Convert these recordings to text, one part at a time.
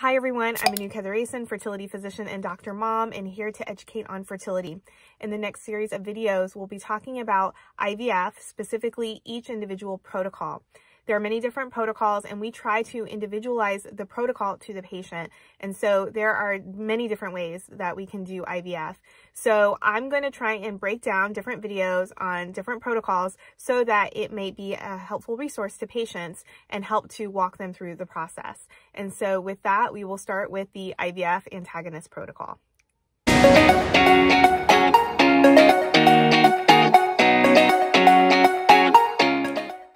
Hi everyone, I'm Anu Kathiresan, fertility physician and Dr. Mom, and here to educate on fertility. In the next series of videos, we'll be talking about IVF, specifically each individual protocol. There are many different protocols and we try to individualize the protocol to the patient. And so there are many different ways that we can do IVF. So I'm going to try and break down different videos on different protocols so that it may be a helpful resource to patients and help to walk them through the process. And so with that, we will start with the IVF antagonist protocol.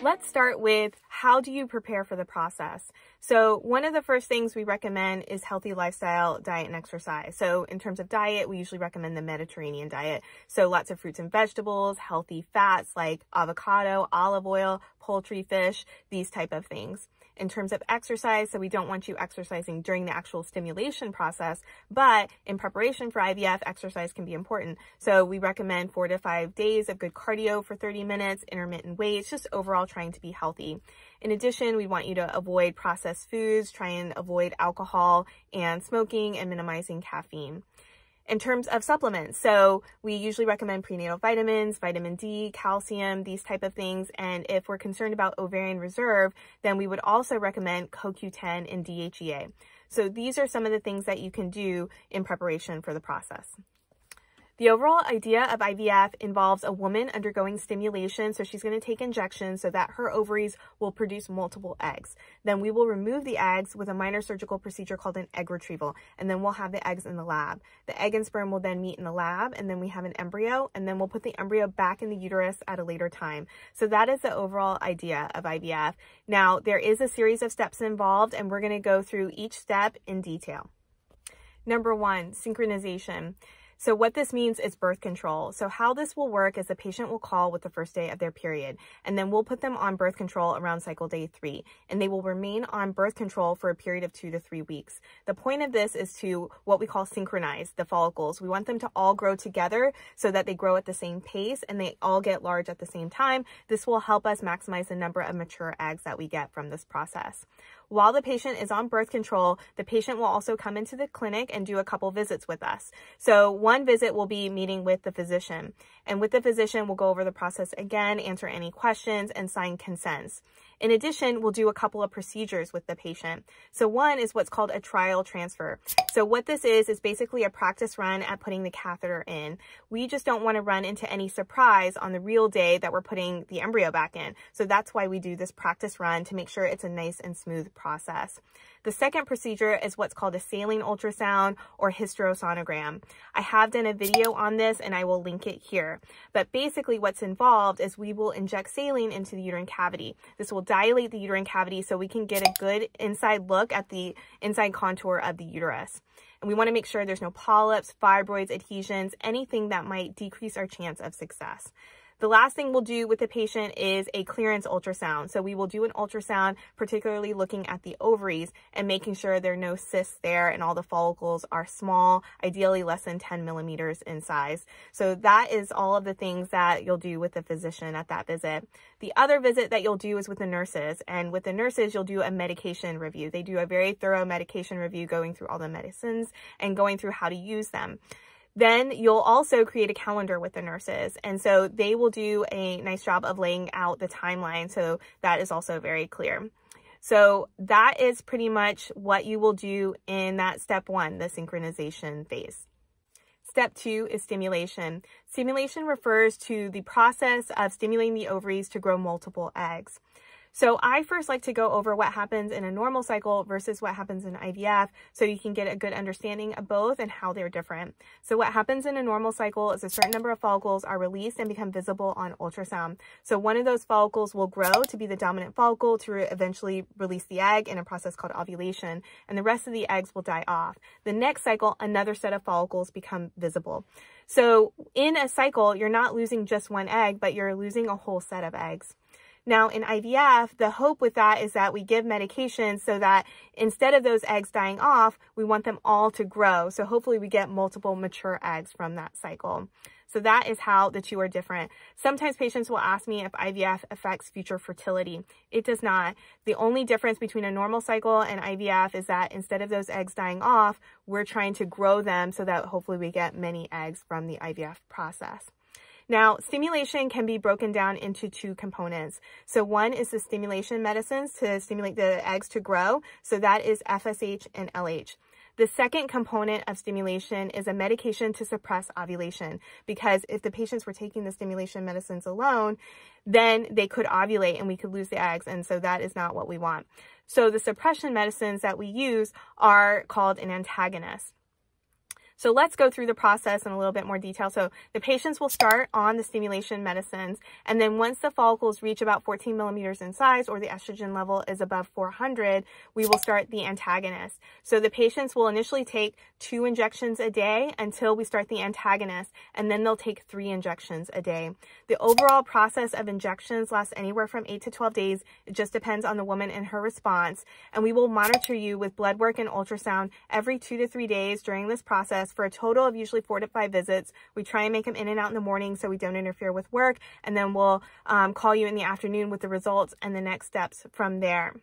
Let's start with how do you prepare for the process? So one of the first things we recommend is healthy lifestyle, diet, and exercise. So in terms of diet, we usually recommend the Mediterranean diet. So lots of fruits and vegetables, healthy fats like avocado, olive oil, poultry, fish, these type of things in terms of exercise. So we don't want you exercising during the actual stimulation process, but in preparation for IVF, exercise can be important. So we recommend four to five days of good cardio for 30 minutes, intermittent weights, just overall trying to be healthy. In addition, we want you to avoid processed foods, try and avoid alcohol and smoking and minimizing caffeine in terms of supplements. So we usually recommend prenatal vitamins, vitamin D, calcium, these type of things. And if we're concerned about ovarian reserve, then we would also recommend CoQ10 and DHEA. So these are some of the things that you can do in preparation for the process. The overall idea of IVF involves a woman undergoing stimulation. So she's going to take injections so that her ovaries will produce multiple eggs. Then we will remove the eggs with a minor surgical procedure called an egg retrieval. And then we'll have the eggs in the lab. The egg and sperm will then meet in the lab and then we have an embryo and then we'll put the embryo back in the uterus at a later time. So that is the overall idea of IVF. Now there is a series of steps involved and we're going to go through each step in detail. Number one, synchronization. So what this means is birth control. So how this will work is the patient will call with the first day of their period, and then we'll put them on birth control around cycle day three, and they will remain on birth control for a period of two to three weeks. The point of this is to what we call synchronize the follicles. We want them to all grow together so that they grow at the same pace and they all get large at the same time. This will help us maximize the number of mature eggs that we get from this process. While the patient is on birth control, the patient will also come into the clinic and do a couple visits with us. So one visit will be meeting with the physician. And with the physician, we'll go over the process again, answer any questions, and sign consents. In addition, we'll do a couple of procedures with the patient. So one is what's called a trial transfer. So what this is, is basically a practice run at putting the catheter in. We just don't want to run into any surprise on the real day that we're putting the embryo back in. So that's why we do this practice run to make sure it's a nice and smooth process. The second procedure is what's called a saline ultrasound or hysterosonogram. I have done a video on this and I will link it here. But basically what's involved is we will inject saline into the uterine cavity. This will dilate the uterine cavity so we can get a good inside look at the inside contour of the uterus. And we want to make sure there's no polyps, fibroids, adhesions, anything that might decrease our chance of success. The last thing we'll do with the patient is a clearance ultrasound. So we will do an ultrasound, particularly looking at the ovaries and making sure there are no cysts there and all the follicles are small, ideally less than 10 millimeters in size. So that is all of the things that you'll do with the physician at that visit. The other visit that you'll do is with the nurses. And with the nurses, you'll do a medication review. They do a very thorough medication review going through all the medicines and going through how to use them. Then you'll also create a calendar with the nurses. And so they will do a nice job of laying out the timeline. So that is also very clear. So that is pretty much what you will do in that step one, the synchronization phase. Step two is stimulation. Stimulation refers to the process of stimulating the ovaries to grow multiple eggs. So I first like to go over what happens in a normal cycle versus what happens in IVF so you can get a good understanding of both and how they're different. So what happens in a normal cycle is a certain number of follicles are released and become visible on ultrasound. So one of those follicles will grow to be the dominant follicle to eventually release the egg in a process called ovulation, and the rest of the eggs will die off. The next cycle, another set of follicles become visible. So in a cycle, you're not losing just one egg, but you're losing a whole set of eggs. Now in IVF, the hope with that is that we give medication so that instead of those eggs dying off, we want them all to grow. So hopefully we get multiple mature eggs from that cycle. So that is how the two are different. Sometimes patients will ask me if IVF affects future fertility. It does not. The only difference between a normal cycle and IVF is that instead of those eggs dying off, we're trying to grow them so that hopefully we get many eggs from the IVF process. Now, stimulation can be broken down into two components. So one is the stimulation medicines to stimulate the eggs to grow. So that is FSH and LH. The second component of stimulation is a medication to suppress ovulation because if the patients were taking the stimulation medicines alone, then they could ovulate and we could lose the eggs. And so that is not what we want. So the suppression medicines that we use are called an antagonist. So let's go through the process in a little bit more detail. So the patients will start on the stimulation medicines, and then once the follicles reach about 14 millimeters in size or the estrogen level is above 400, we will start the antagonist. So the patients will initially take two injections a day until we start the antagonist, and then they'll take three injections a day. The overall process of injections lasts anywhere from 8 to 12 days. It just depends on the woman and her response, and we will monitor you with blood work and ultrasound every two to three days during this process for a total of usually four to five visits. We try and make them in and out in the morning so we don't interfere with work. And then we'll um, call you in the afternoon with the results and the next steps from there.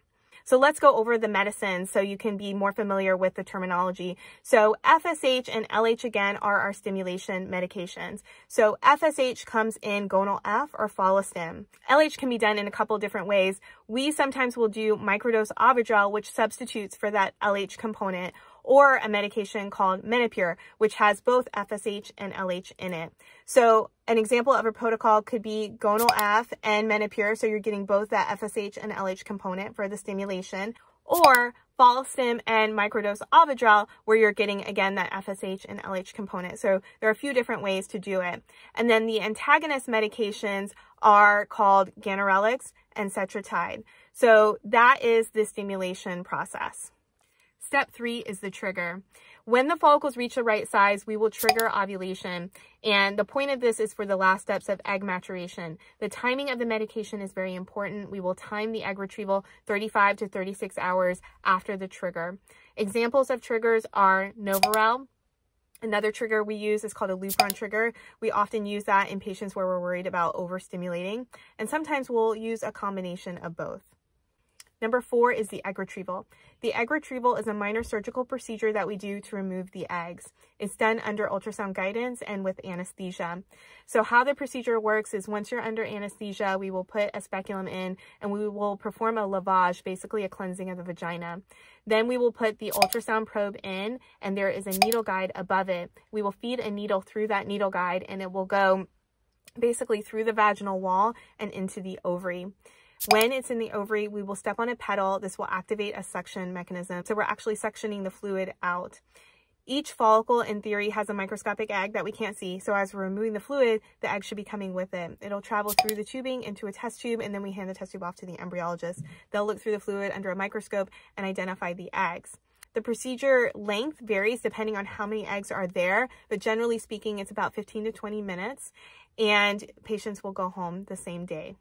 So let's go over the medicines so you can be more familiar with the terminology. So FSH and LH again are our stimulation medications. So FSH comes in Gonal F or Follistim. LH can be done in a couple different ways. We sometimes will do microdose Ovidrel, which substitutes for that LH component, or a medication called Menopur, which has both FSH and LH in it. So an example of a protocol could be Gonal F and Menopur, so you're getting both that FSH and LH component for the stimulation, or Follistim and microdose Ovidrel, where you're getting, again, that FSH and LH component. So there are a few different ways to do it. And then the antagonist medications are called ganirelix and cetrotide. So that is the stimulation process. Step three is the trigger. When the follicles reach the right size, we will trigger ovulation. And the point of this is for the last steps of egg maturation. The timing of the medication is very important. We will time the egg retrieval 35 to 36 hours after the trigger. Examples of triggers are Novarel, Another trigger we use is called a Lupron trigger. We often use that in patients where we're worried about overstimulating. And sometimes we'll use a combination of both. Number four is the egg retrieval. The egg retrieval is a minor surgical procedure that we do to remove the eggs. It's done under ultrasound guidance and with anesthesia. So how the procedure works is once you're under anesthesia, we will put a speculum in and we will perform a lavage, basically a cleansing of the vagina. Then we will put the ultrasound probe in and there is a needle guide above it. We will feed a needle through that needle guide and it will go basically through the vaginal wall and into the ovary. When it's in the ovary, we will step on a pedal. This will activate a suction mechanism. So we're actually suctioning the fluid out. Each follicle, in theory, has a microscopic egg that we can't see. So as we're removing the fluid, the egg should be coming with it. It'll travel through the tubing into a test tube, and then we hand the test tube off to the embryologist. They'll look through the fluid under a microscope and identify the eggs. The procedure length varies depending on how many eggs are there, but generally speaking, it's about 15 to 20 minutes, and patients will go home the same day.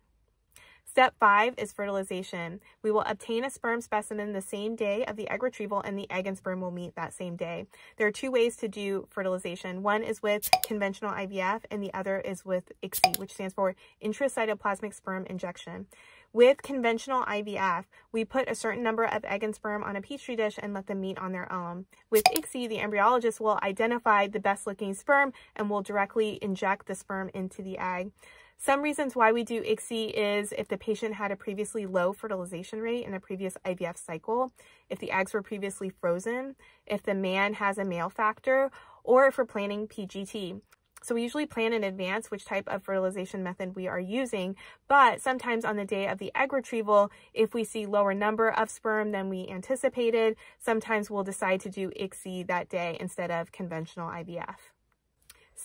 Step five is fertilization. We will obtain a sperm specimen the same day of the egg retrieval and the egg and sperm will meet that same day. There are two ways to do fertilization. One is with conventional IVF and the other is with ICSI, which stands for intracytoplasmic sperm injection. With conventional IVF, we put a certain number of egg and sperm on a petri dish and let them meet on their own. With ICSI, the embryologist will identify the best looking sperm and will directly inject the sperm into the egg. Some reasons why we do ICSI is if the patient had a previously low fertilization rate in a previous IVF cycle, if the eggs were previously frozen, if the man has a male factor, or if we're planning PGT. So we usually plan in advance which type of fertilization method we are using, but sometimes on the day of the egg retrieval, if we see lower number of sperm than we anticipated, sometimes we'll decide to do ICSI that day instead of conventional IVF.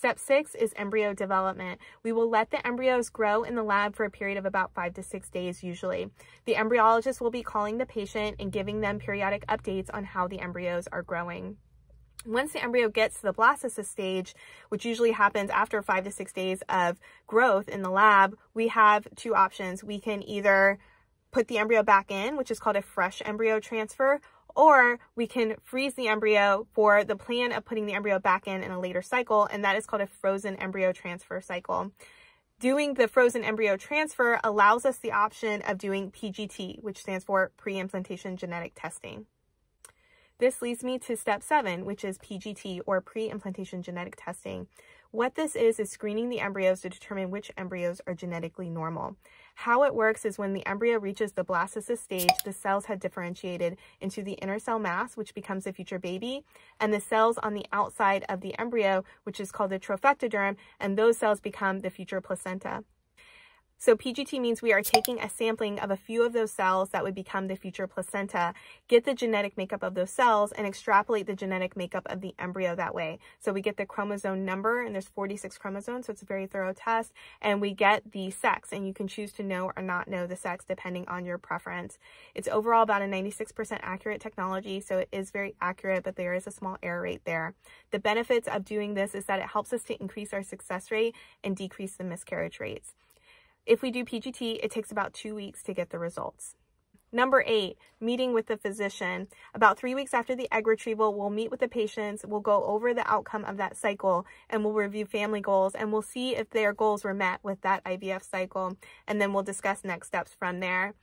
Step six is embryo development. We will let the embryos grow in the lab for a period of about five to six days usually. The embryologist will be calling the patient and giving them periodic updates on how the embryos are growing. Once the embryo gets to the blastocyst stage, which usually happens after five to six days of growth in the lab, we have two options. We can either put the embryo back in, which is called a fresh embryo transfer, or we can freeze the embryo for the plan of putting the embryo back in in a later cycle, and that is called a frozen embryo transfer cycle. Doing the frozen embryo transfer allows us the option of doing PGT, which stands for pre-implantation genetic testing. This leads me to step seven, which is PGT or pre-implantation genetic testing. What this is, is screening the embryos to determine which embryos are genetically normal. How it works is when the embryo reaches the blastocyst stage, the cells have differentiated into the inner cell mass, which becomes the future baby, and the cells on the outside of the embryo, which is called the trophectoderm, and those cells become the future placenta. So PGT means we are taking a sampling of a few of those cells that would become the future placenta, get the genetic makeup of those cells, and extrapolate the genetic makeup of the embryo that way. So we get the chromosome number, and there's 46 chromosomes, so it's a very thorough test, and we get the sex, and you can choose to know or not know the sex depending on your preference. It's overall about a 96% accurate technology, so it is very accurate, but there is a small error rate there. The benefits of doing this is that it helps us to increase our success rate and decrease the miscarriage rates. If we do PGT, it takes about two weeks to get the results. Number eight, meeting with the physician. About three weeks after the egg retrieval, we'll meet with the patients, we'll go over the outcome of that cycle, and we'll review family goals, and we'll see if their goals were met with that IVF cycle, and then we'll discuss next steps from there.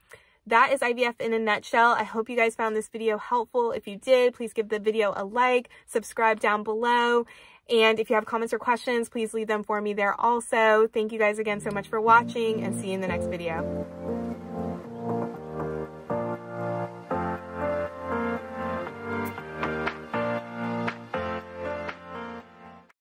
That is IVF in a nutshell. I hope you guys found this video helpful. If you did, please give the video a like, subscribe down below, and if you have comments or questions, please leave them for me there also. Thank you guys again so much for watching and see you in the next video.